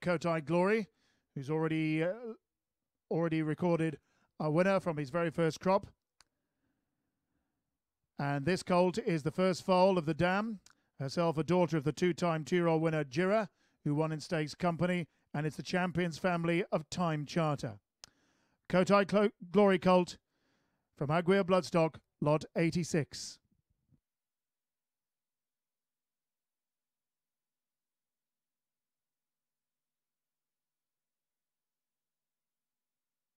of Kotai Glory, who's already uh, already recorded a winner from his very first crop. And this colt is the first foal of the dam, herself a daughter of the two-time two-year-old winner Jira, who won in Stakes Company, and it's the champions family of Time Charter. Kotai Glory Colt from Aguirre Bloodstock, lot 86.